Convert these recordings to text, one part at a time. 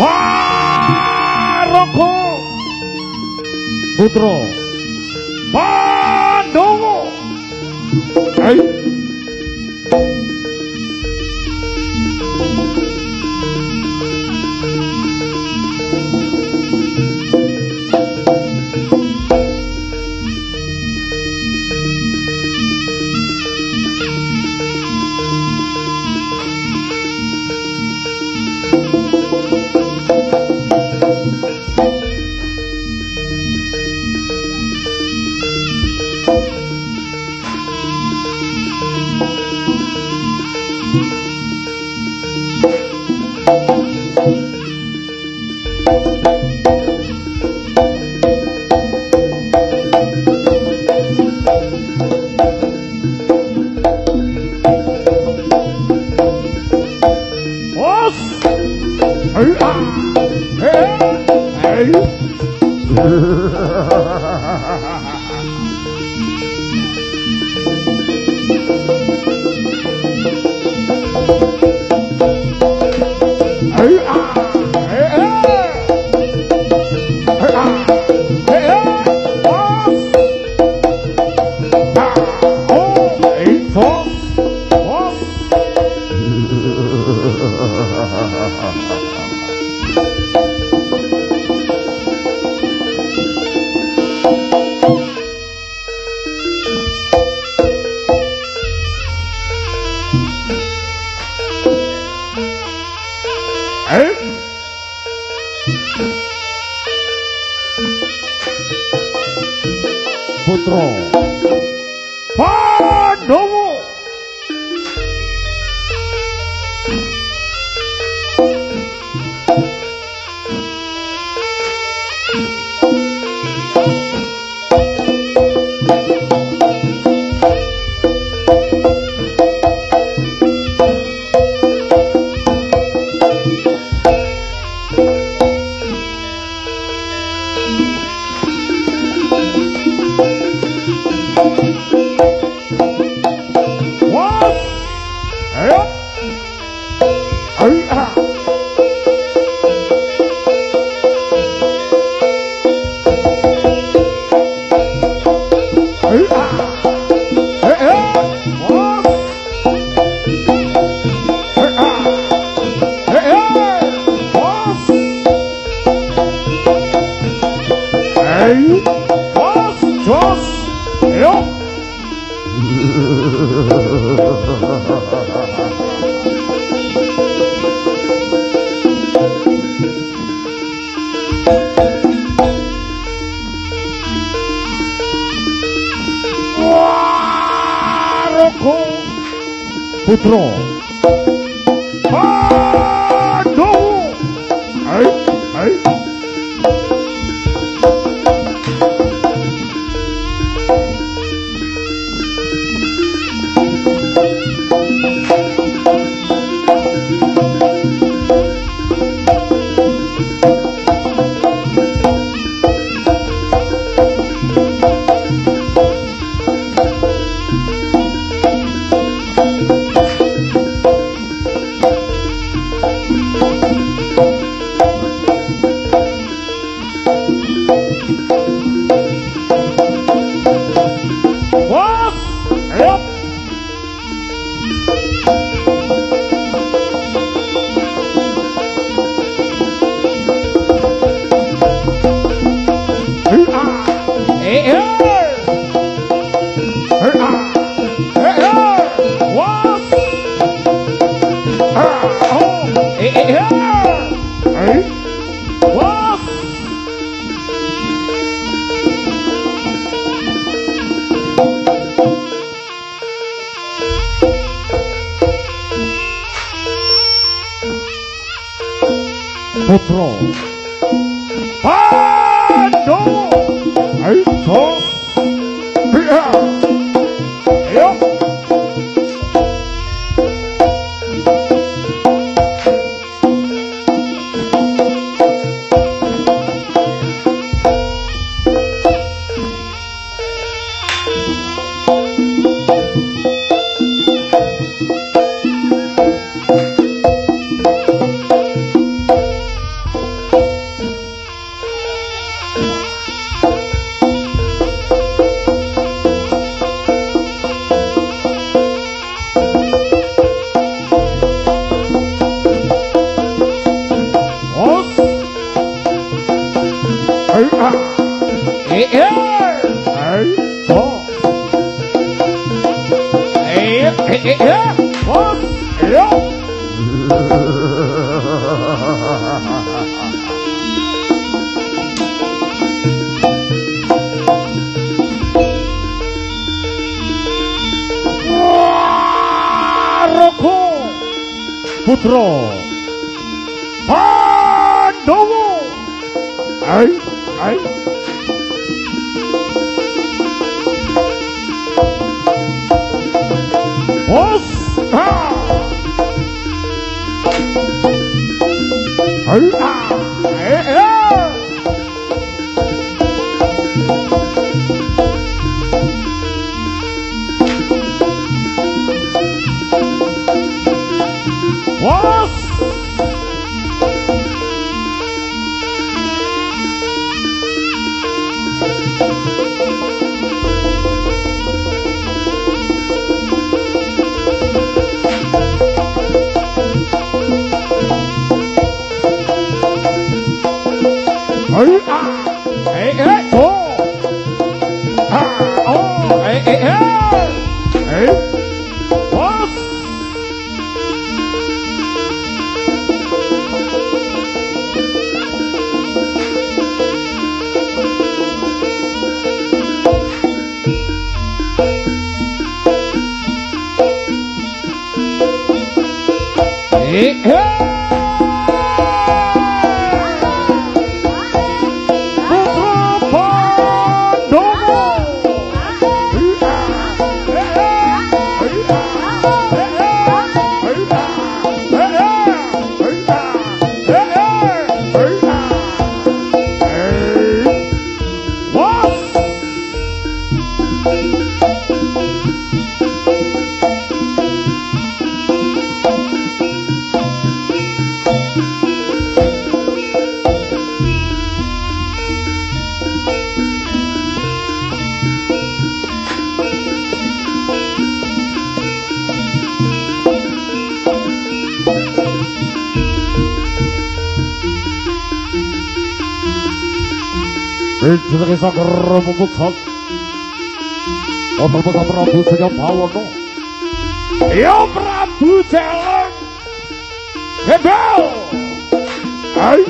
Baroko Putra Pandowo. Ayo 儿啊，哎儿儿哦，哎哎哎哎，我儿哦。Putra. 儿子。我操！儿！¡Ay! Jenenge Sagar Pemutsan Wonten Pak Prabu Senya Bawono Ya Prabu Jalan. Hebel Hai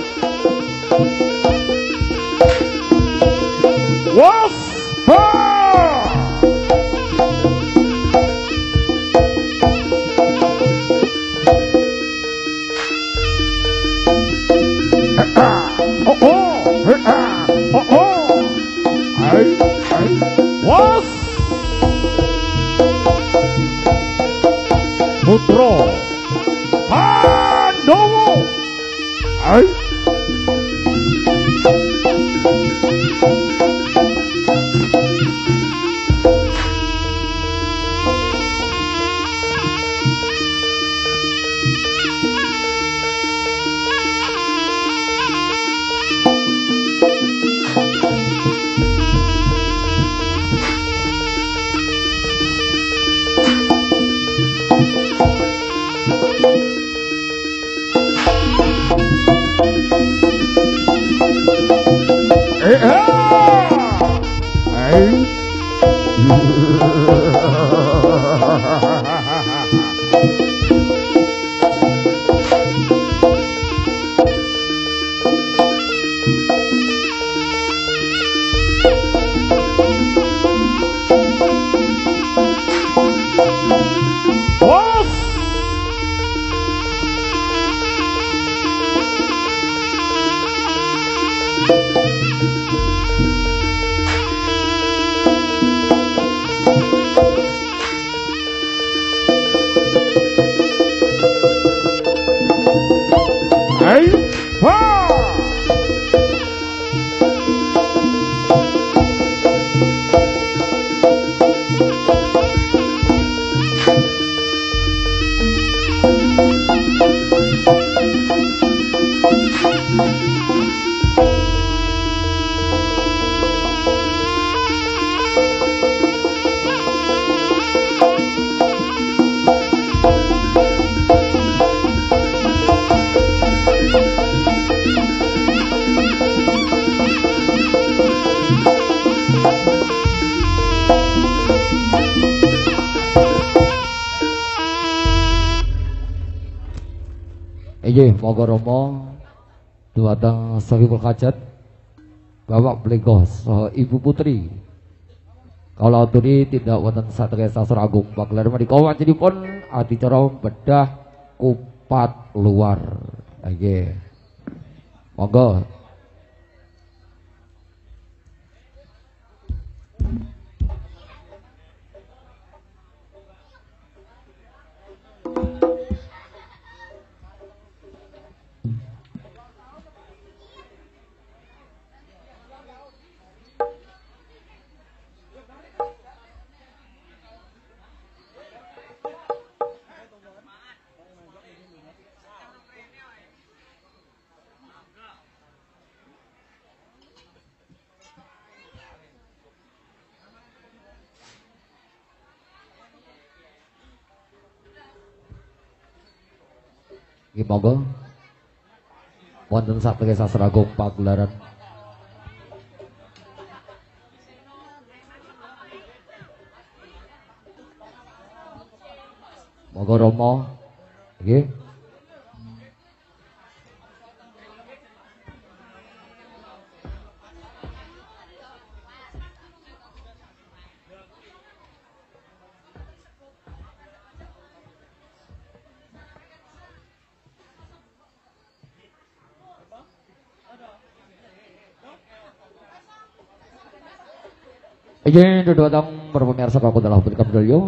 Romo dumateng Sohibul Hajat Bapak beli kos Ibu Putri. Kalau tuli tidak wonten satria sasur agung bagelar mereka jadi pun adi cara bedah kupat luar. Oke monggo. Monggo. Wonten satria sastra agung pagelaran. Monggo Romo. Nggih. Ijin duduk datang berpemirsa aku dalam pun kamu.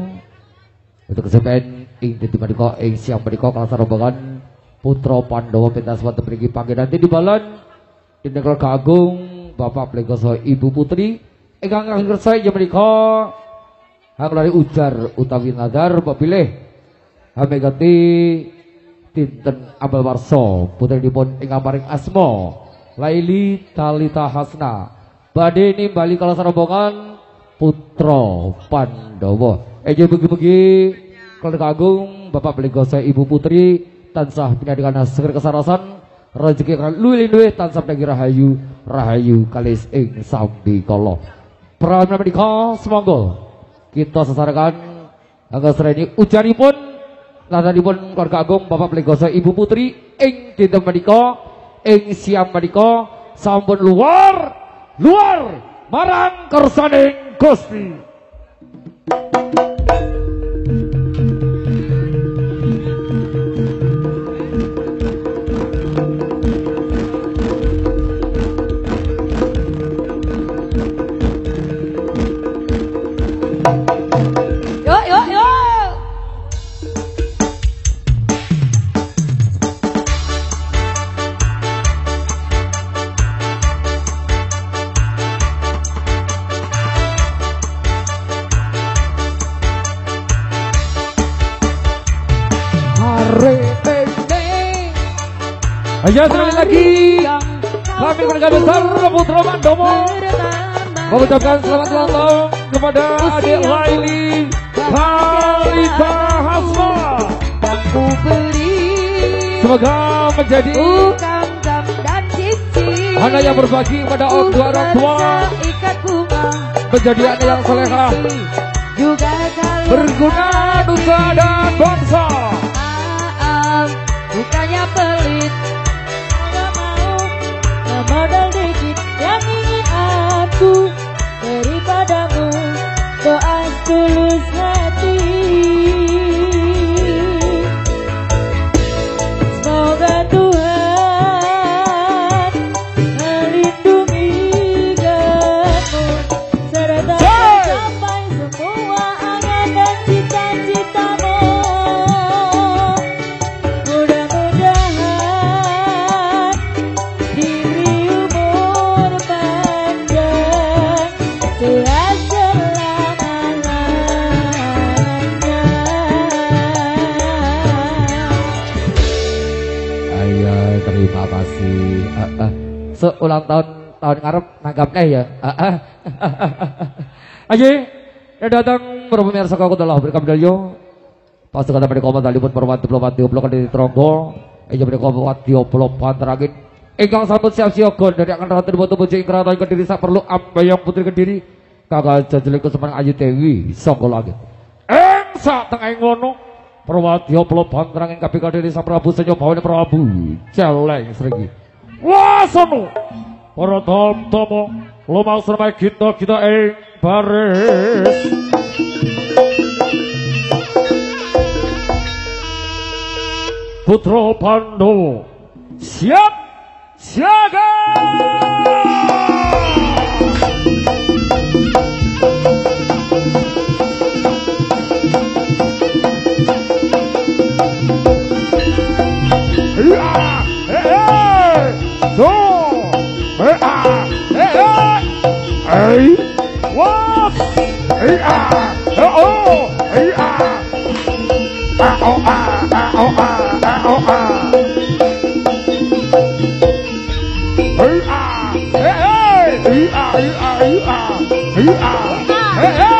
Untuk kesempatan ing di mereka ing siang mereka kelas rombongan Putro Pandowo pentas waktu pergi pagi nanti di balon di negara kagung bapak plegoso ibu putri ingkang kang kersa ing mereka hang lari ujar utawi nazar Bapile hame ganti tinten abel warso putri dipun ing paring asmo Laili Talita Hasna. Badeni balik kelas rombongan putra Pandawa. Eja begi-begi keluarga agung Bapak Blegosa Ibu Putri tansah pinadikan seger kesarasan rezeki kan luwi-luwi tansah pinagi rahayu rahayu kalis ing sambi kala. Pramana menika semonggo kita sesarakan angga sereni ujaripun ladanipun keluarga agung Bapak Blegosa Ibu Putri ing dinten menika ing siang menika sampun luar luar marang kersaning Gusti. Ayo sekali lagi. Kami keluarga besar Putra Mandomo. Mengucapkan selamat ulang tahun kepada adik Laili Halita Hasma Semoga menjadi Anak yang berbagi kepada orang tua Menjadi anak yang solehah Berguna nusa dan bangsa. Bukannya pelit modal dikit yang ingin aku. Daripadamu doa tulus ulang tahun tahun ngarep nanggap eh ya. Aji, ya datang para pemirsa kau kudalah berkam dalio. Pas kata pada komentar liput permati diplomat dioblok di trombo. Eja pada komentar dioblok pantaragin. Ingkang sambut siap siaga dari akan ratu dibantu puji keraton kediri sak perlu ambayang putri ke diri. Kakak jajelin kesemang ayu tewi songko lagi. Eng sak tengah ngono. Perwati hoplo terangin ing kabeh diri Sang Prabu Senyo Bawene Prabu Celeng Sregi wasana para tamtama lumangsung kita-kita ing baris Putra pandowo siap siaga Yeah! yeah! dos, eh, ah, eh, eh, eh, what, eh, ah, oh, oh, eh, ah, ah, oh, ah, ah, oh, ah, ah, oh, ah. Hey ah, hey hey, hey ah, hey ah, hey ah, hey ah, hey.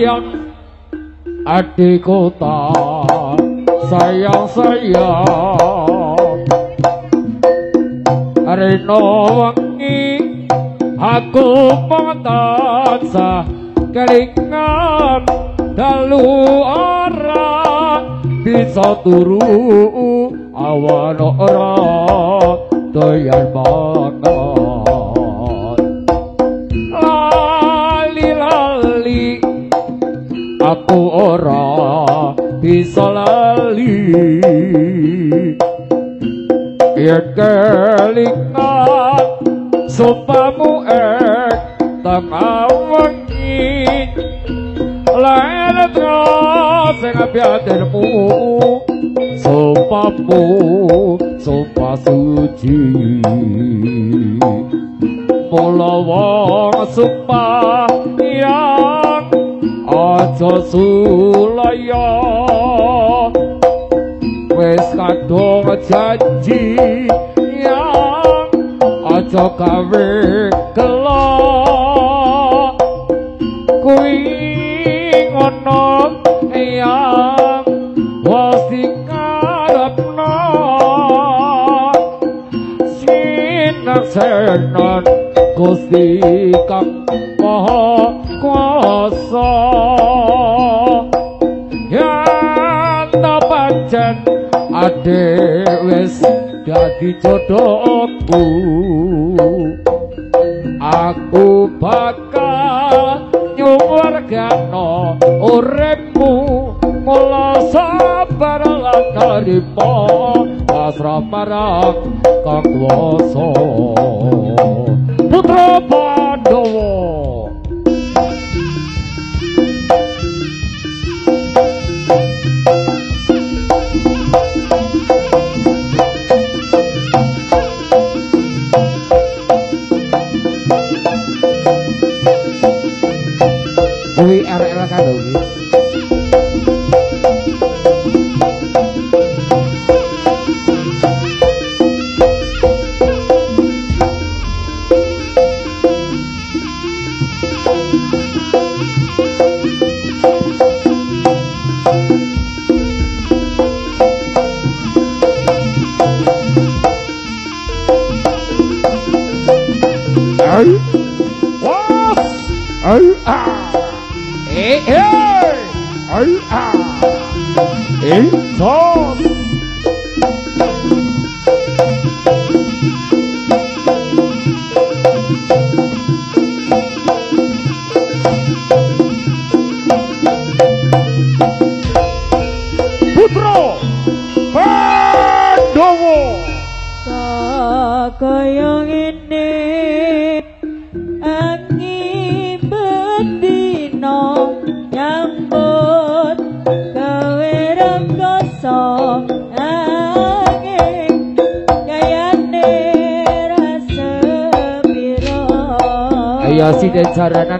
sayang adik kota sayang sayang. Reno wangi aku patasa keringan dalu ora bisa turu awan orang. ragano uripku mula sabar lan karepo asra parak kakwasa putra pandawa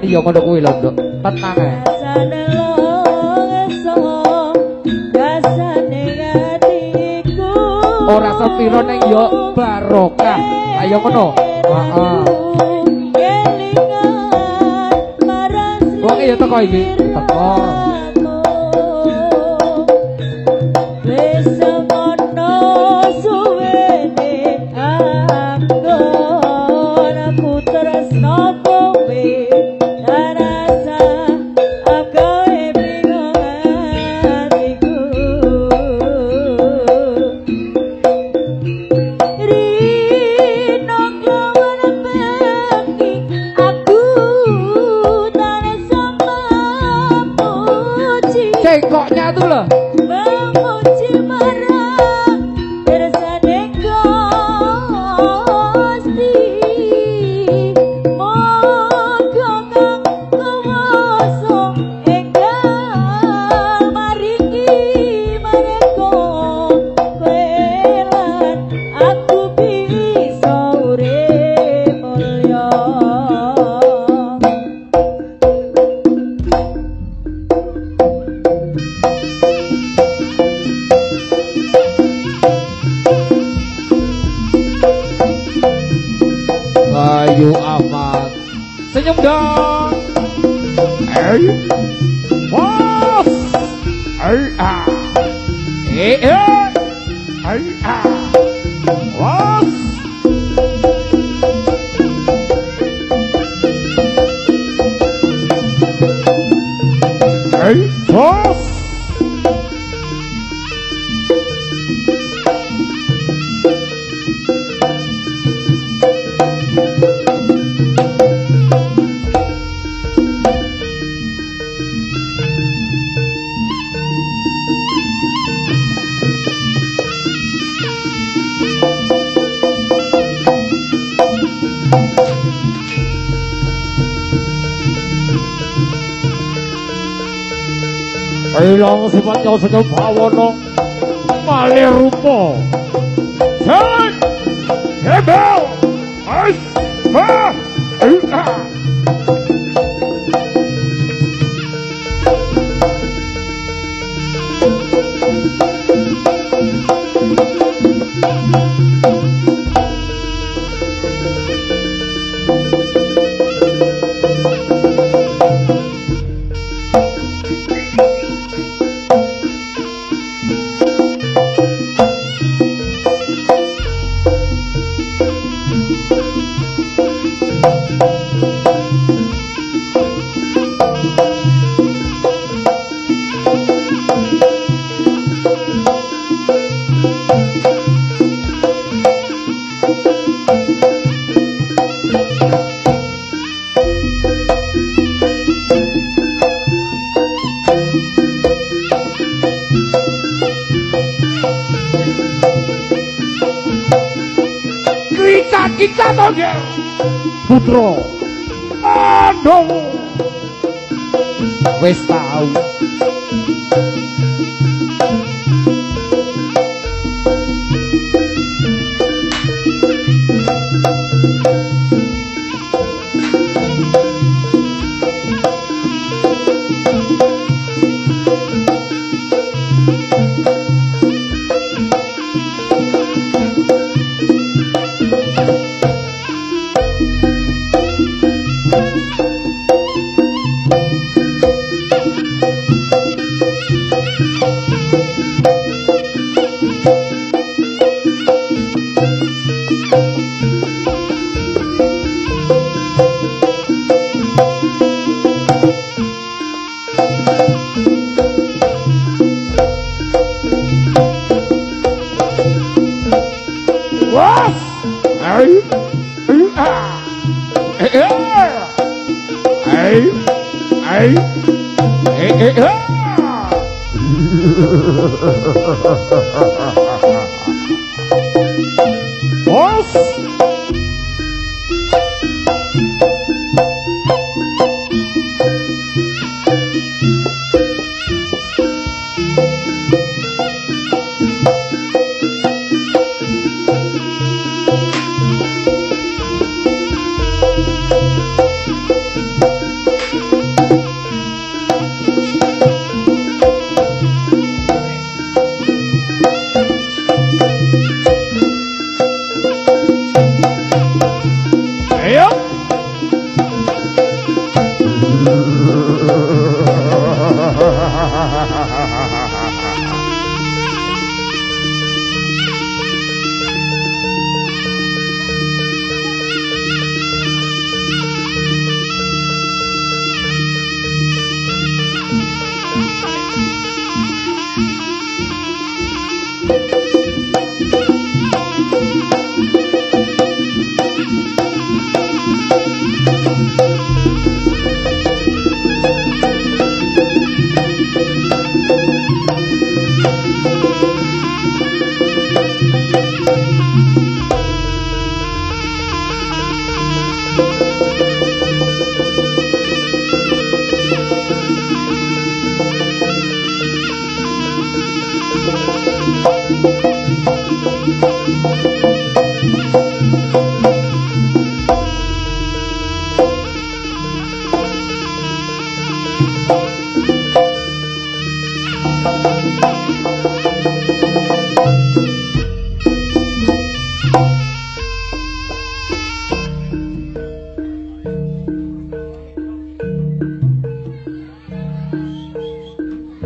ngarani ya ngono kuwi lho, Nduk. Petang ae. Ora sepira ning yo barokah. Ayo ngono. Heeh. Wong iki teko iki. Teko. Roosevelt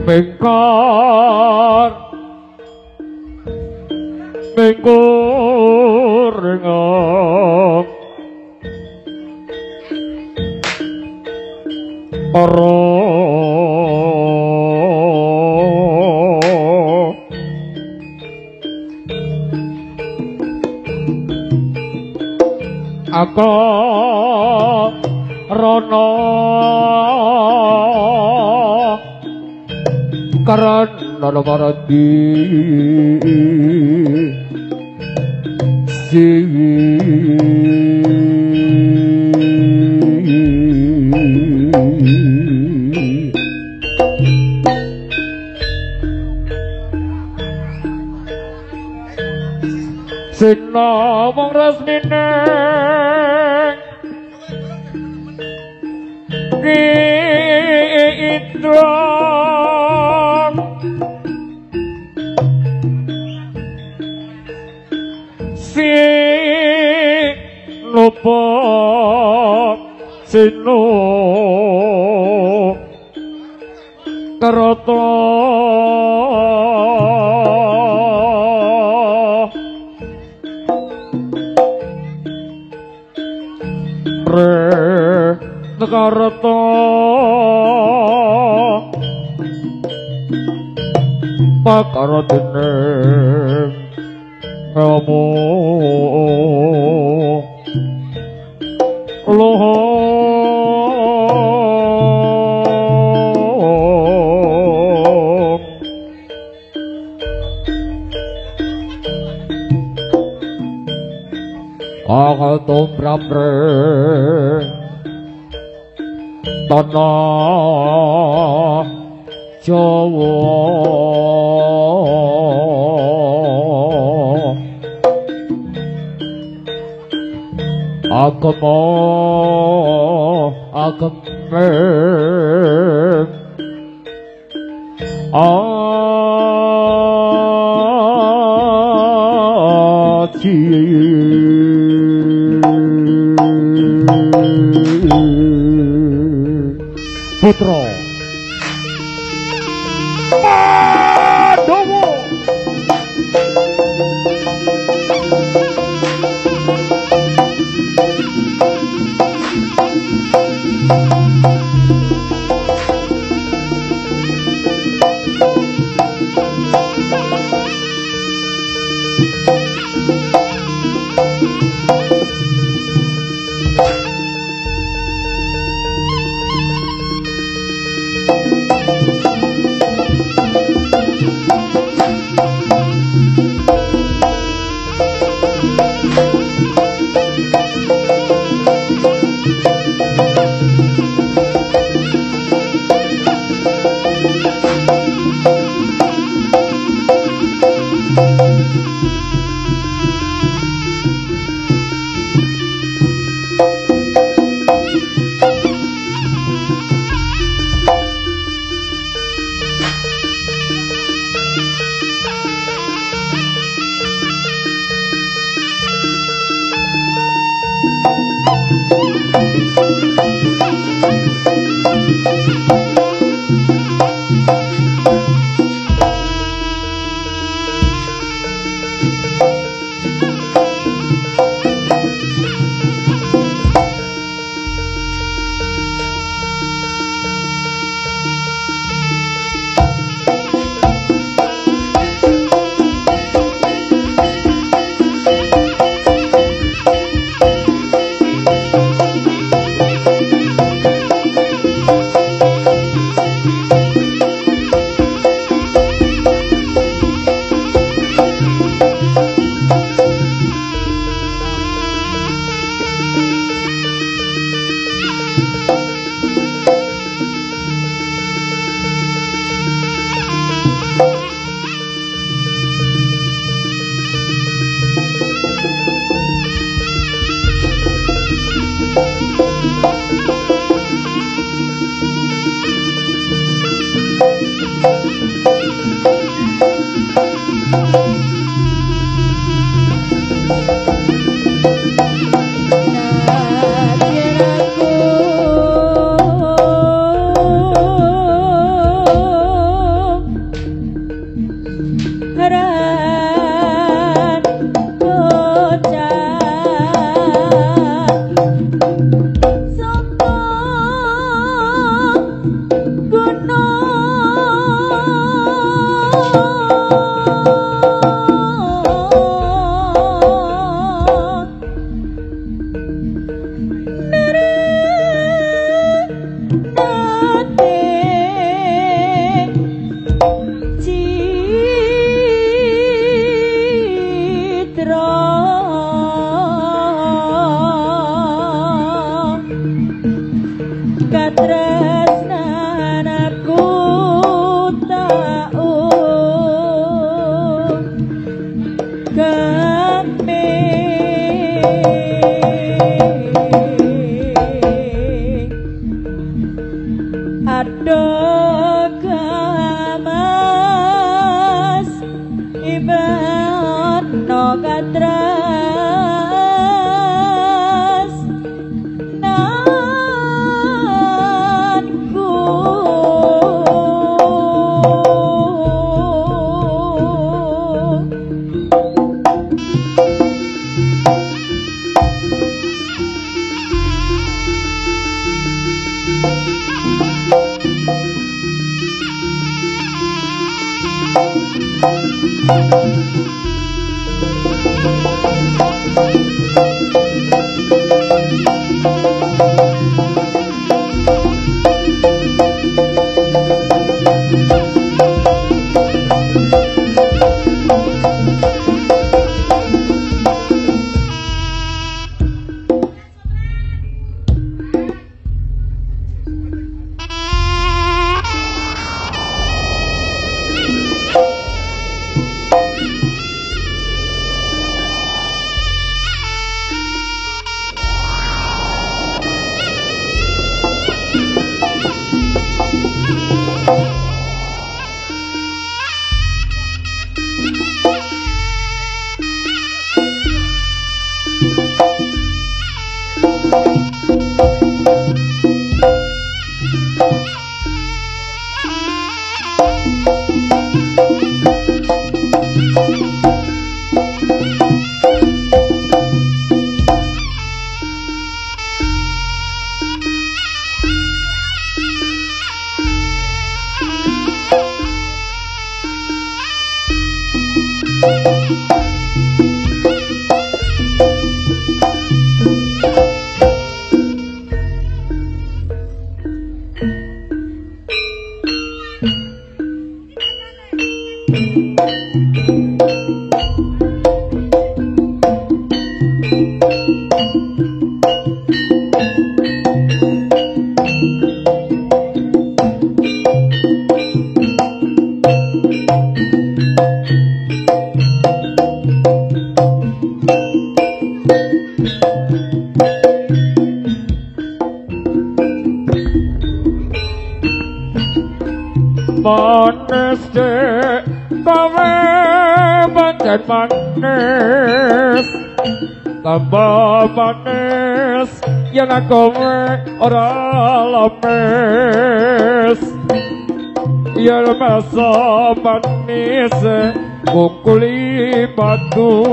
mingkar mingkur की Thank. yen aku ora lemes yen masa manis mukuli batu.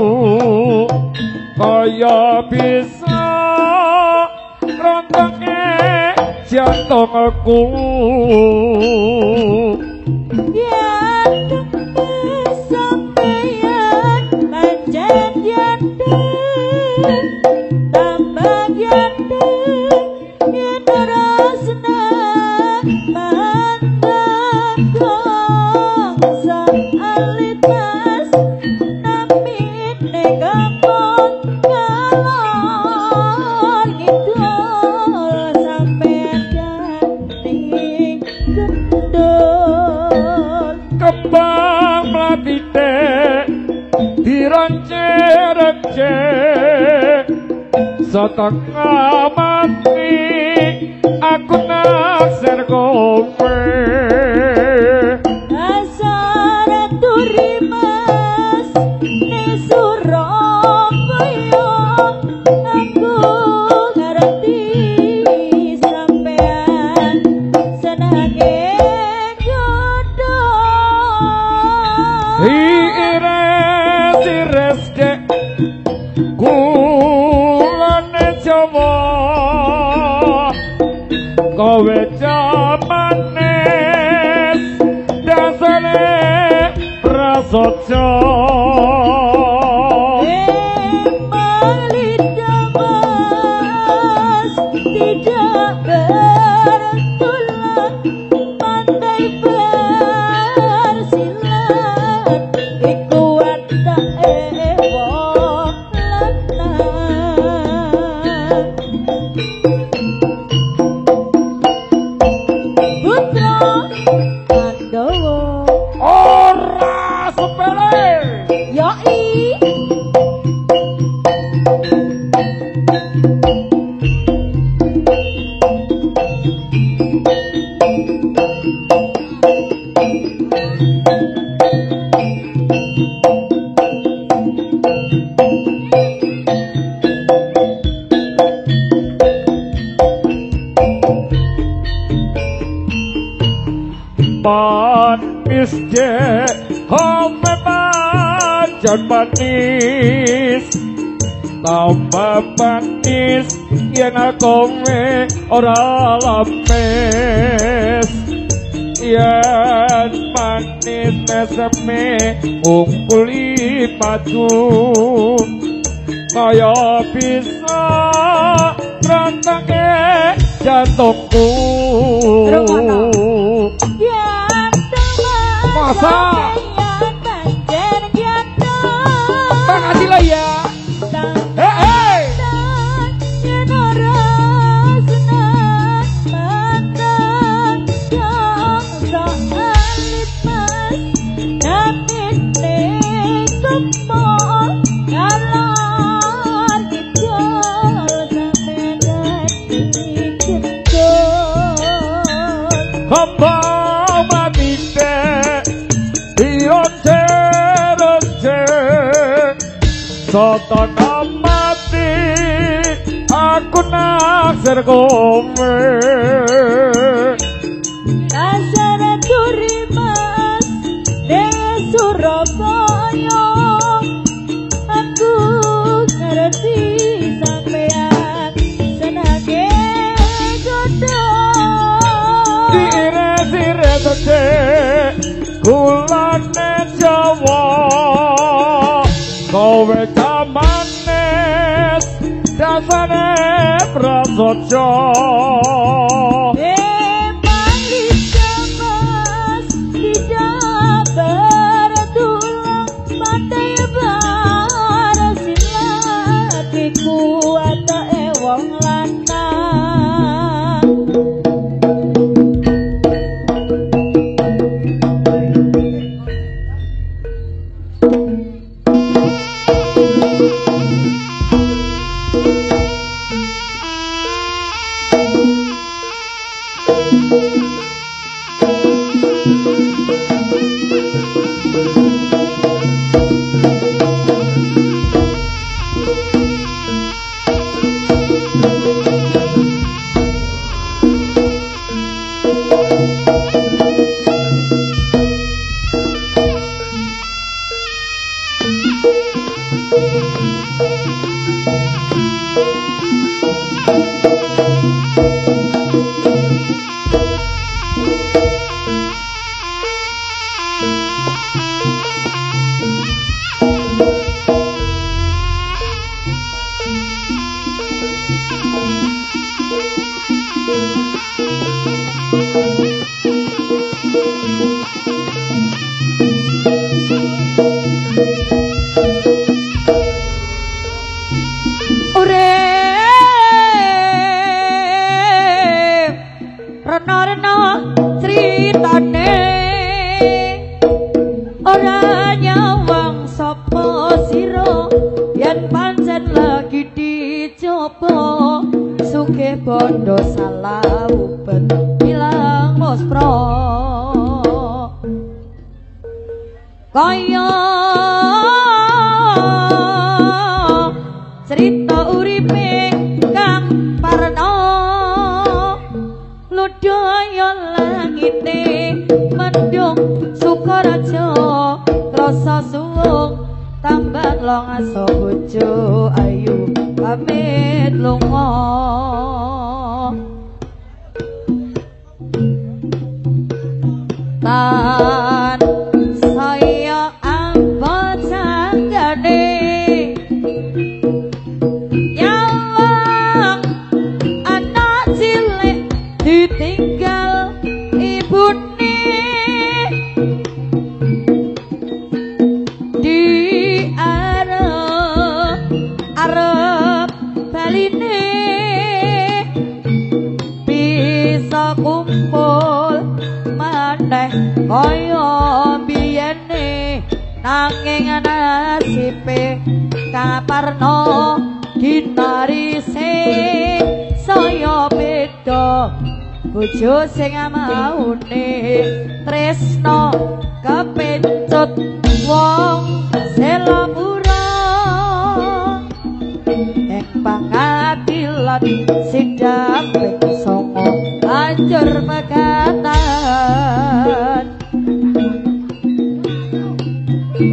Megatan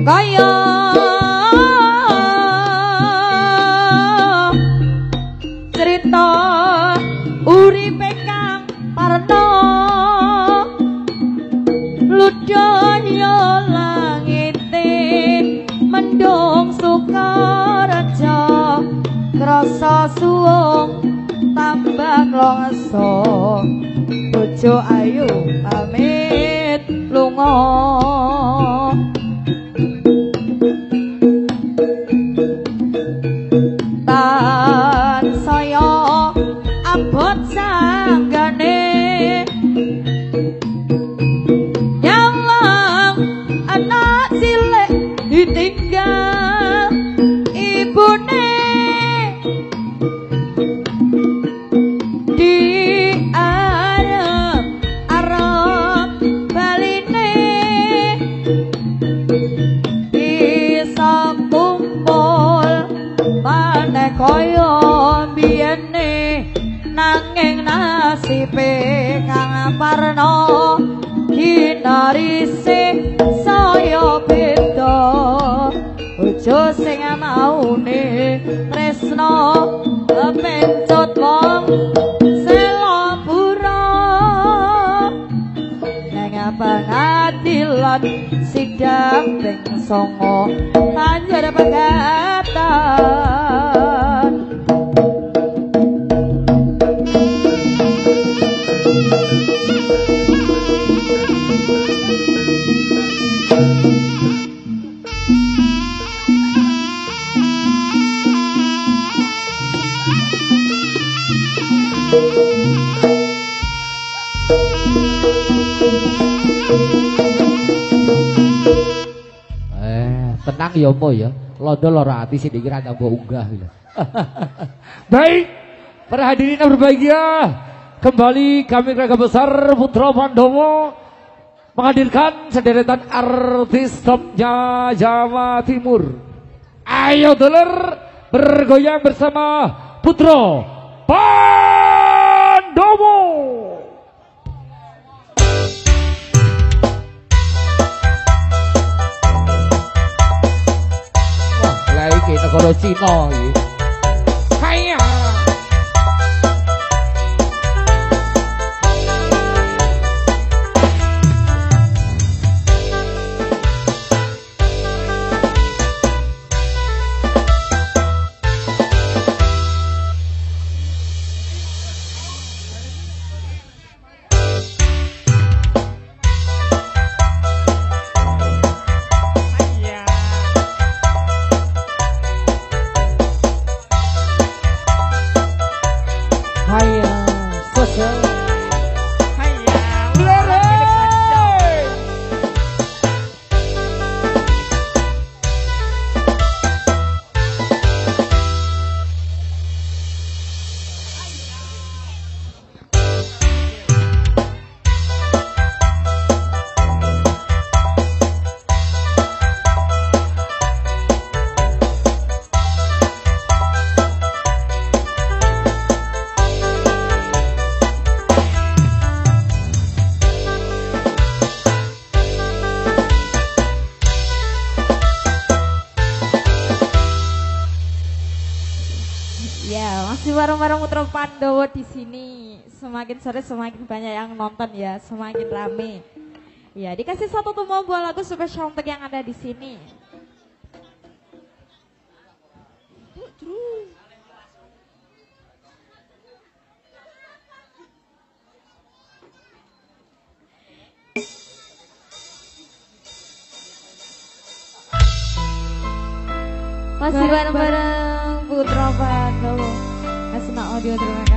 kaya So I tenang ya. Londo loro ati sing dikira tak mbok unggah gitu. Baik, para hadirin yang berbahagia, kembali kami keluarga besar Putra Pandowo menghadirkan sederetan artis topnya Jawa Timur. Ayo dulur bergoyang bersama Putra Pandowo. 给那俄罗斯暴风。Pandowo di sini. Semakin sore semakin banyak yang nonton ya, semakin rame. Ya, dikasih satu tumbal buah lagu spesial untuk yang ada di sini. Masih bareng-bareng Putra Pandowo. Asma Audio terima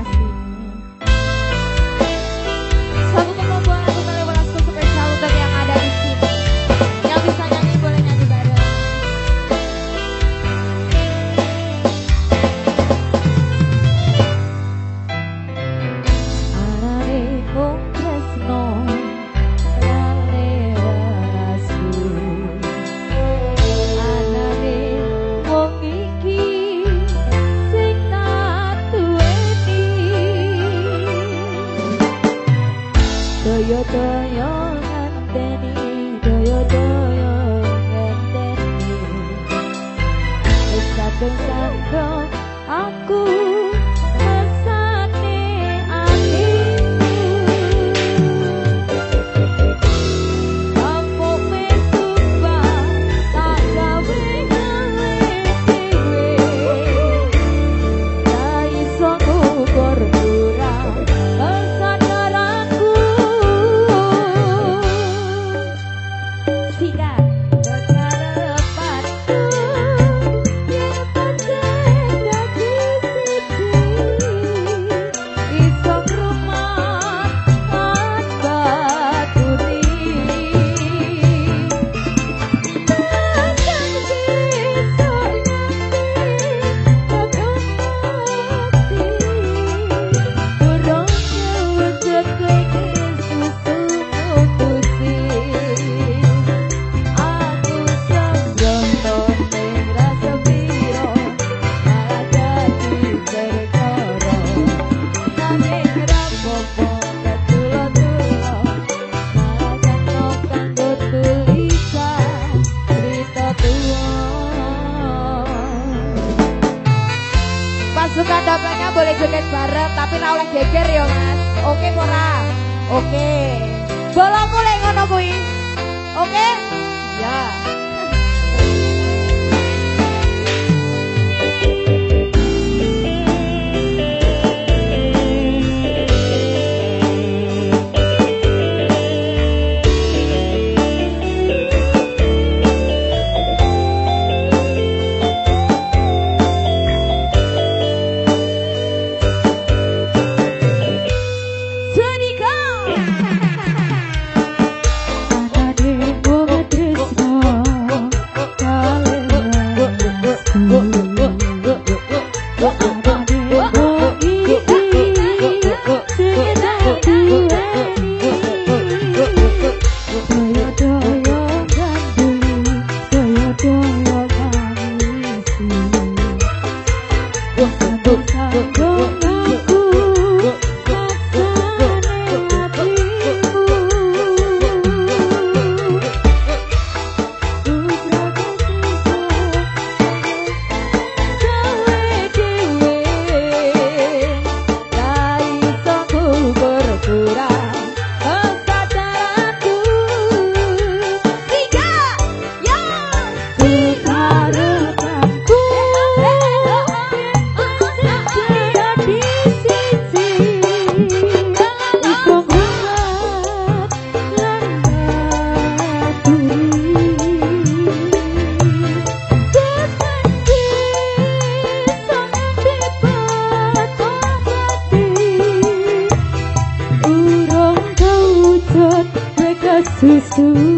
Yesus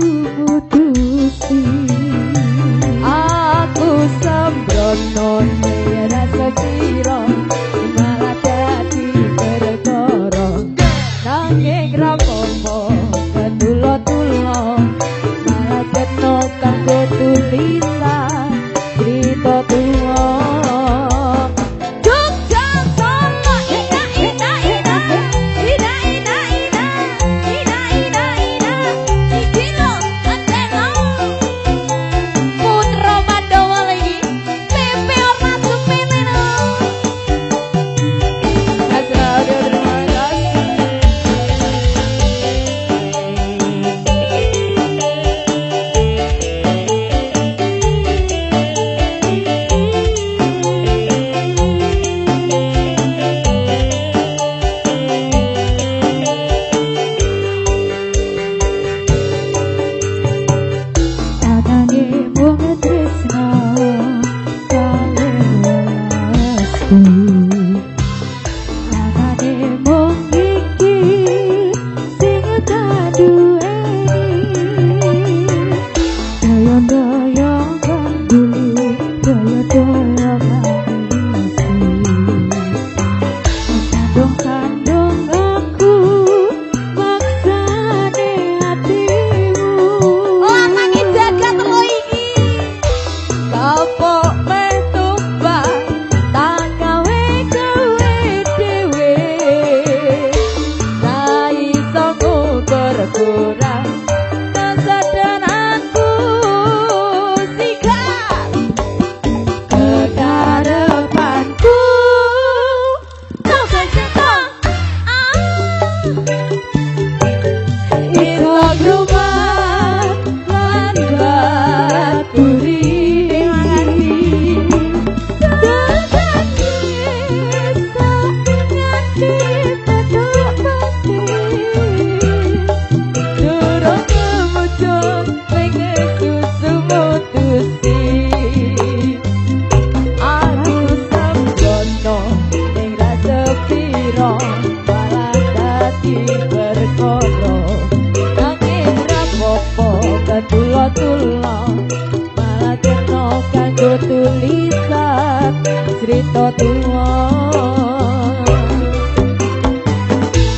cerita tuwa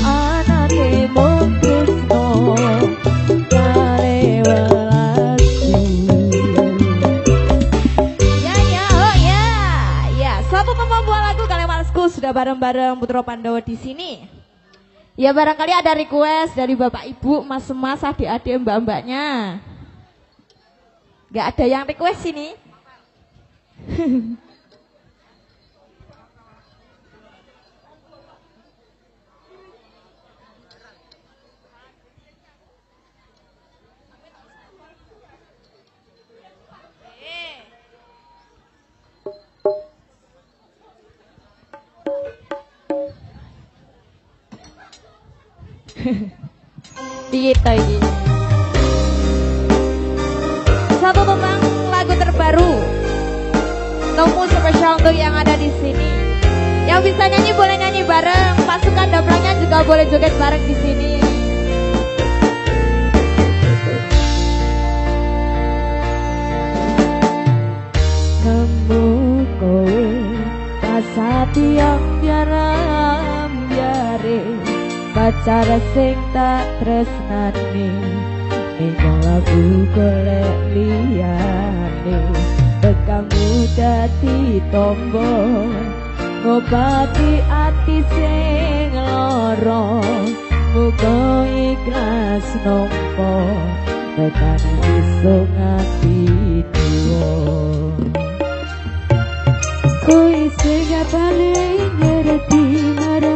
anake mung tresno kare Ya ya oh ya ya teman buah lagu kalian malasku sudah bareng-bareng Putra Pandawa di sini. Ya barangkali ada request dari bapak ibu, mas mas, adik adik mbak mbaknya. Gak ada yang request sini. Kita ini. Satu tentang lagu terbaru. Kamu spesial untuk yang ada di sini. Yang bisa nyanyi boleh nyanyi bareng. Pasukan dablangnya juga boleh joget bareng di sini. Kamu kowe pasati yang biaram biare pacar sing tak tresnani ning lagu golek liyane. Tekamu dadi tombo ngobati ati sing lara. Muga ikhlas nompo tekan iso nganti tuwa. Kowe sing paling ngerti marang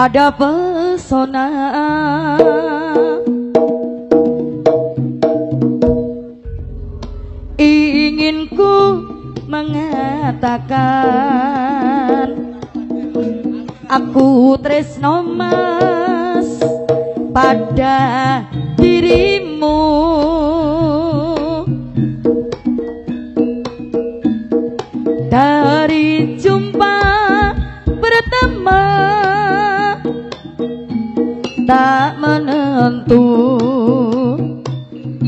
ada pesona. Ingin ku mengatakan aku tresno mas pada dirimu. Dari jumpa tu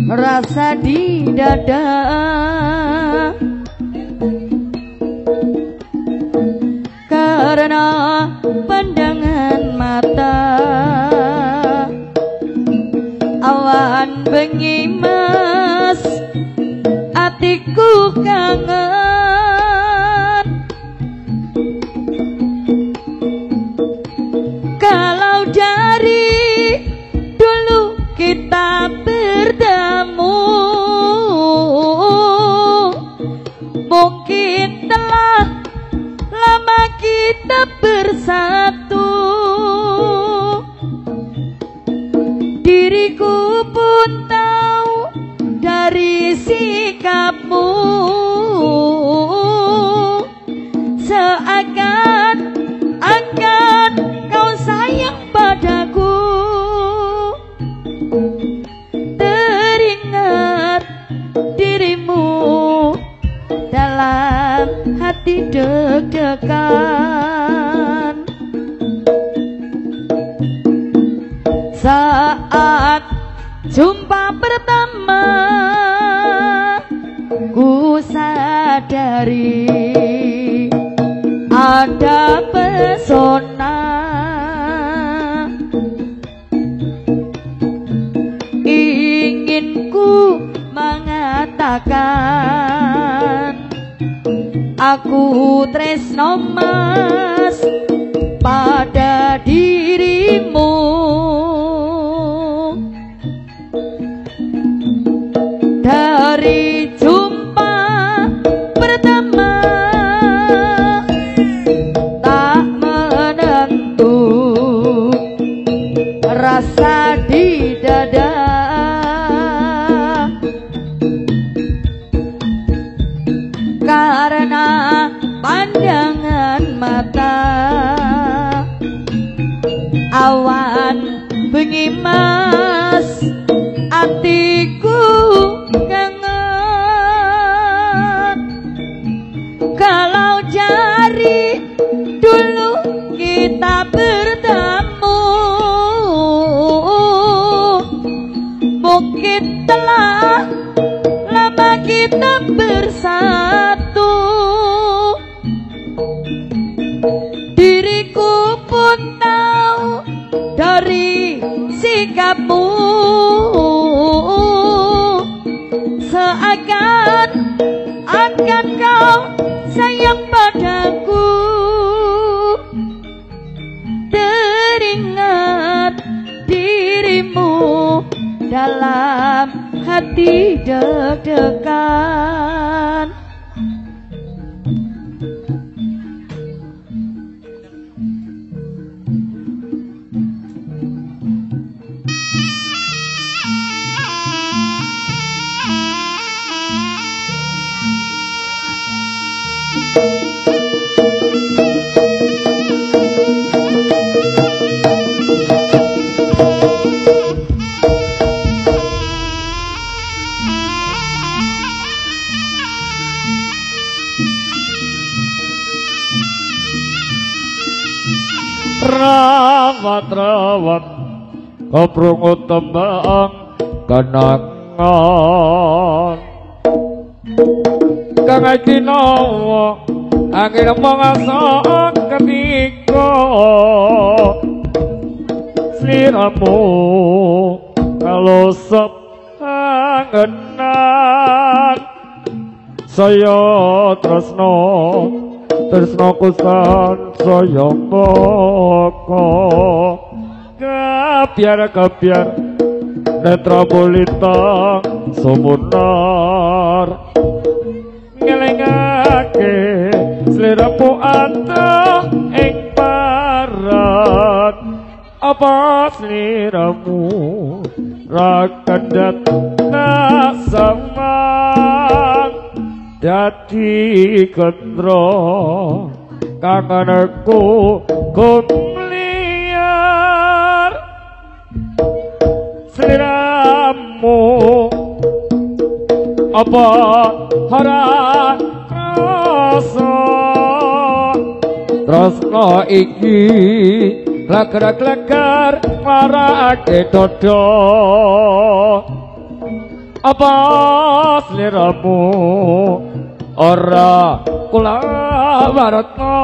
rasa di dada. Karena pandangan mata awan bengi mas atiku kangen. Kenangan kang akinawa angin mangasa ketika sliramu kalau sep angenan saya tresno tresno kusan saya moko kapiar kapiar netra bulita sumunar. Ngelengake sliramu anta ing parat apa sliramu rakandat nasamang dadi kendro kangenku kumliar apa hara krasa tresno iki lagar-lagar marake dodo apa sliramu ora kula warta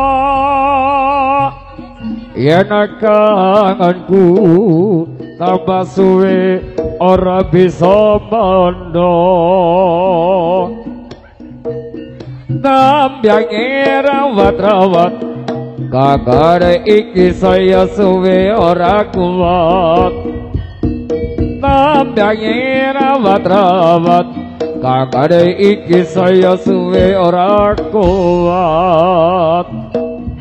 yen kangenku tambah suwe ora bisa mondo Nambyang rawat-rawat Kakare iki saya suwe ora kuat. Nambyang rawat-rawat Kakare iki saya suwe ora kuat.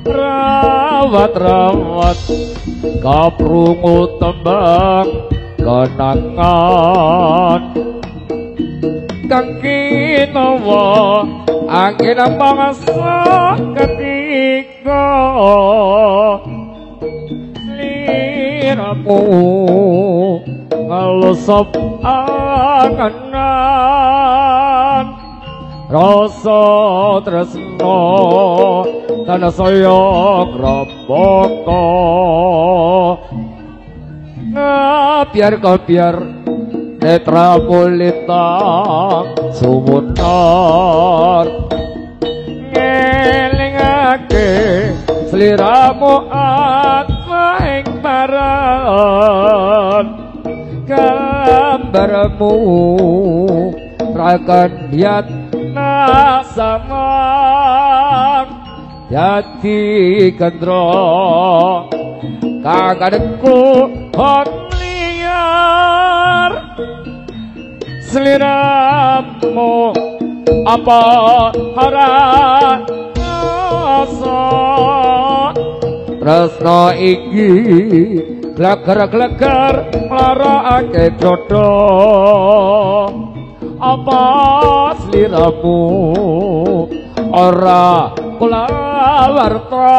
Rawat-rawat Kaprungu tembang kenangan Kang kinawa angin mangsa ketika Liramu ngelusop anganan Rasa tresno tanah saya groboko Ngapiar kapiar netra mulita sumunar ngelingake sliramu atma ing paran gambarmu rakan diat nasamang Yati kendro kagadengku hot liar. Seliramu apa hara rasa tresno iki gleger-gleger marakake dodo apa sliramu ora kula warta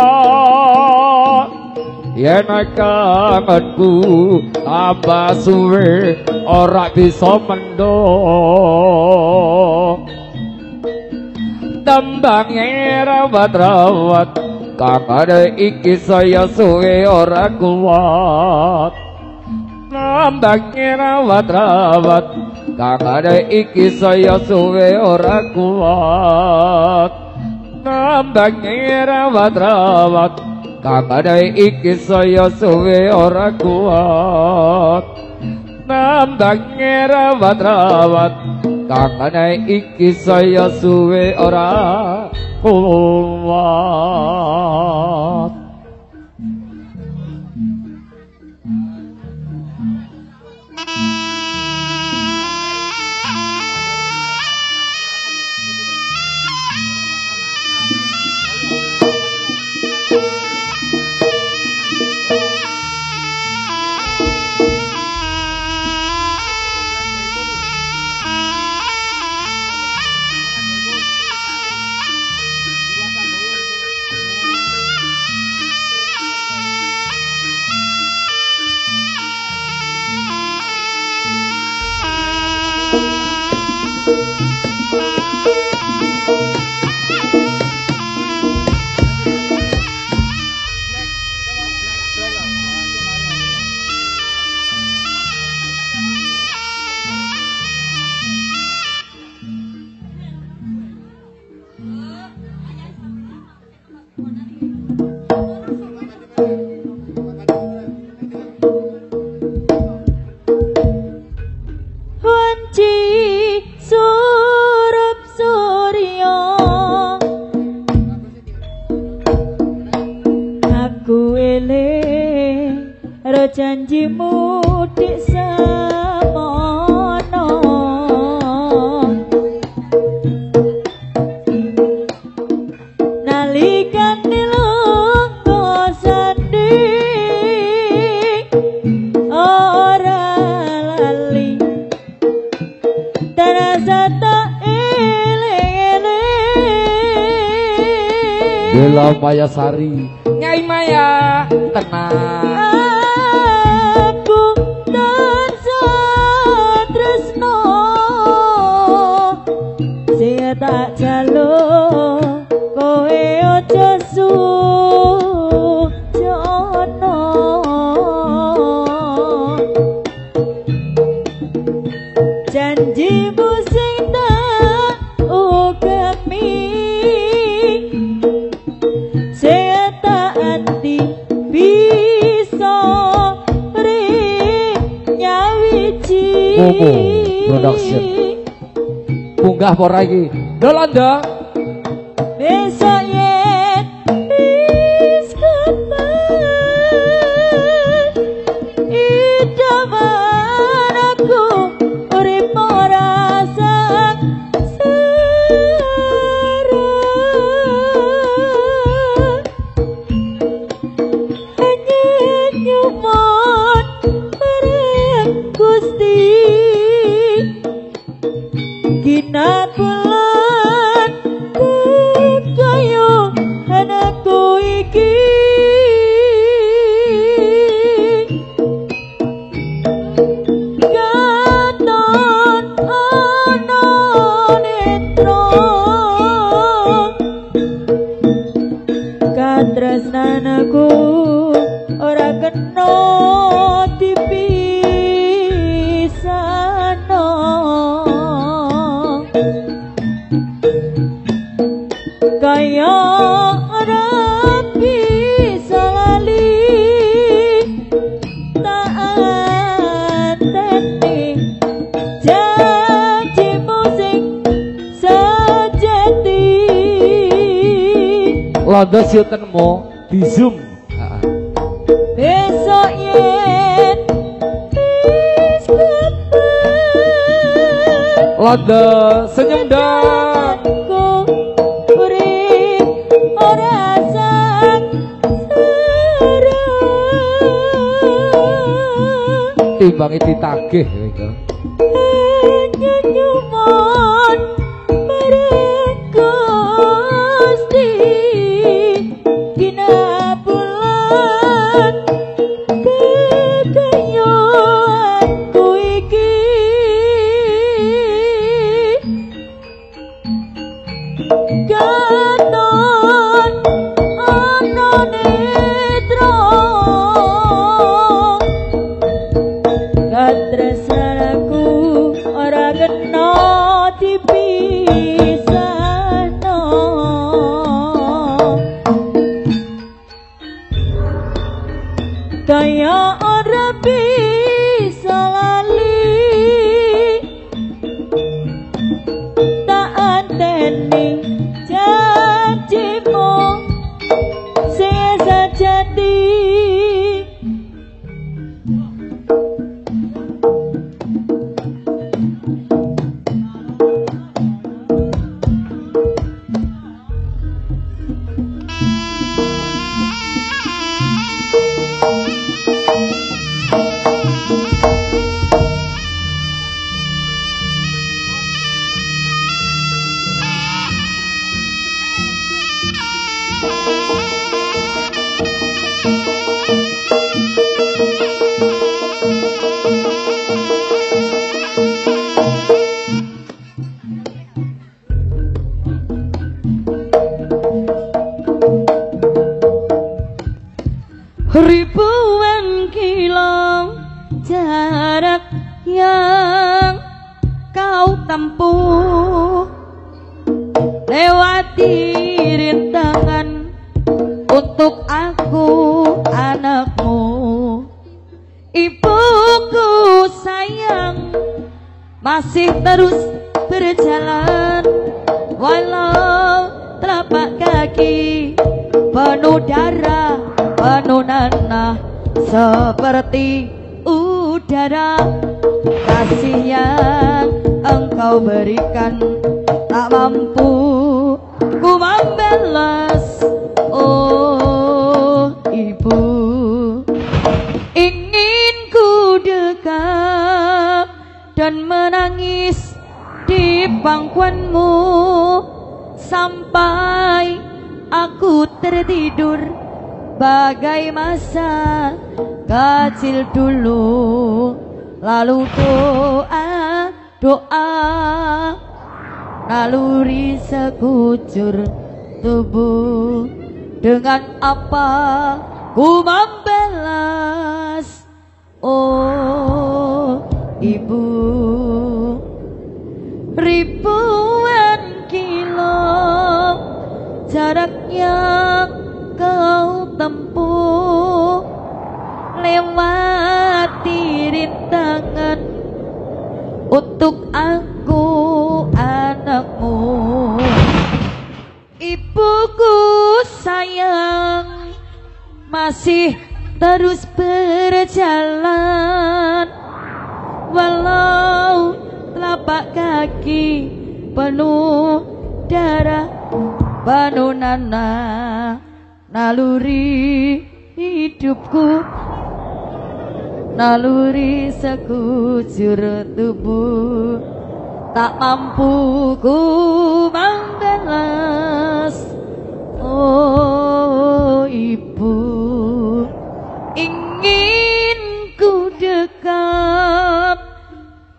yen kangenku apa suwe ora bisa mendo. Tembang rawat-rawat kabar iki saya suwe ora kuat. Tembang rawat-rawat kabar iki saya suwe ora kuat. Tembang rawat-rawat kabare iki saya suwe ora kuat. Nandang rawat-rawat kangane iki saya suwe ora kuat.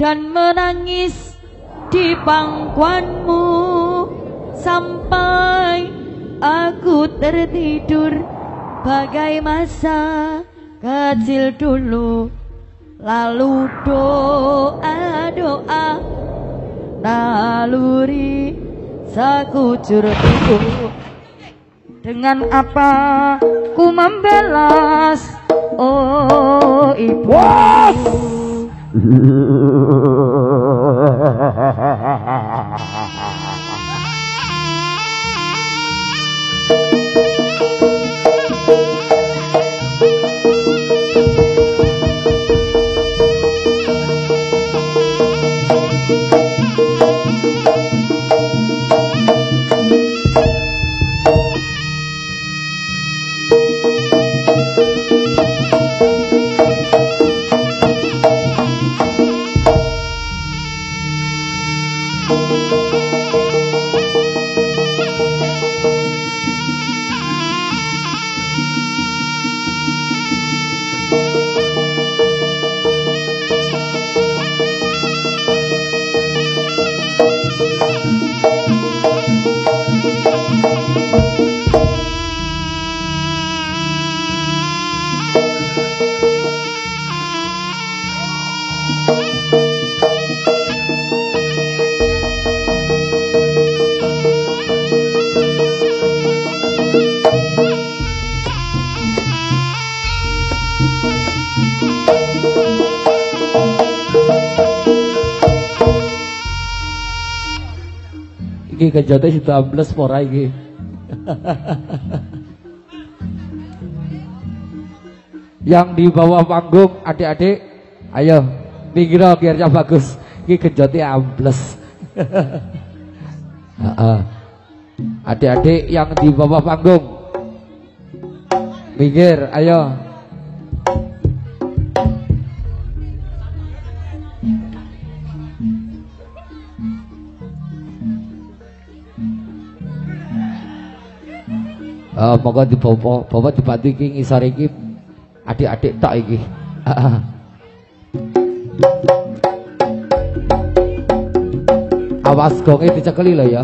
Dan menangis di pangkuanmu. Sampai aku tertidur. Bagai masa kecil dulu. Lalu doa doa. Naluri sekujur tubuh dengan apa ku membalas? Oh ibu Thank you. Kejote situ ambles pora iki. Yang di bawah panggung adik-adik, ayo minggir biarnya bagus. Iki kejote ambles. Adik-adik yang di bawah panggung. Minggir, ayo. Eh, moga dibawa bawa dibantu iki ngisor iki adik-adik tok iki. Awas gonge dicekeli lho ya.